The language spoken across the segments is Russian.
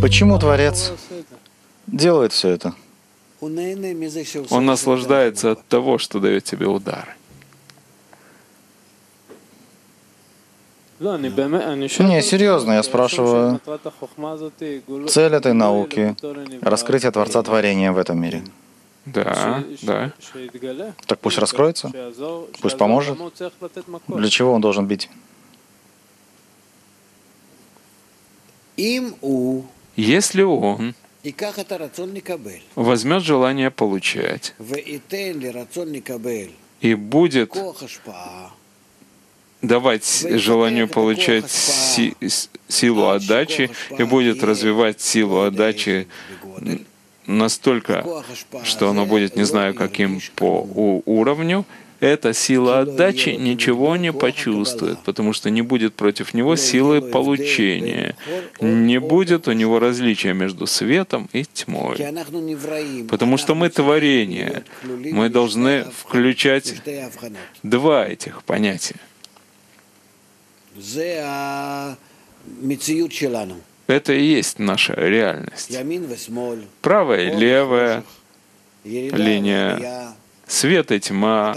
Почему Творец делает все это? Он наслаждается от того, что дает тебе удары. Не, серьезно, я спрашиваю, цель этой науки — раскрытие Творца творения в этом мире. Да, да. Так пусть раскроется, пусть поможет. Для чего он должен бить? Если он возьмет желание получать и будет давать желанию получать си силу отдачи и будет развивать силу отдачи настолько, что оно будет не знаю каким по уровню, эта сила отдачи ничего не почувствует, потому что не будет против него силы получения, не будет у него различия между светом и тьмой. Потому что мы творение, мы должны включать два этих понятия. Это и есть наша реальность. Правая и левая линия, свет и тьма,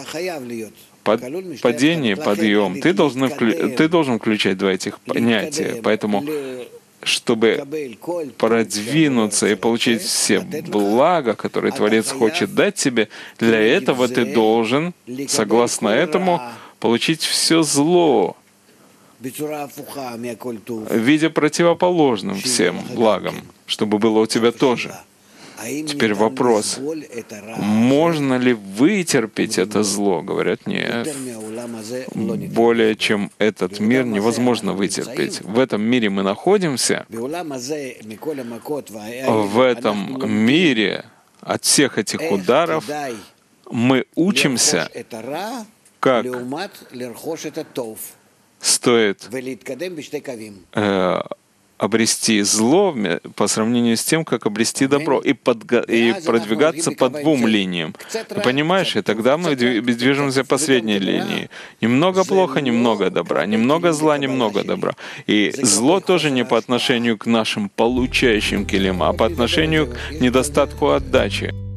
под, падение, подъем. Ты должен, ты должен включать два этих понятия. Поэтому, чтобы продвинуться и получить все блага, которые Творец хочет дать тебе, для этого ты должен, согласно этому, получить все зло, видя противоположным всем благам, чтобы было у тебя тоже. Теперь вопрос, можно ли вытерпеть это зло? Говорят, нет. Более чем этот мир невозможно вытерпеть. В этом мире мы находимся. В этом мире от всех этих ударов мы учимся, как? Стоит э, обрести зло по сравнению с тем, как обрести добро, и, подго- и продвигаться по двум линиям. Ты понимаешь? И тогда мы движемся по средней линии. Немного плохо, немного добра. Немного зла, немного добра. И зло тоже не по отношению к нашим получающим килим, а по отношению к недостатку отдачи.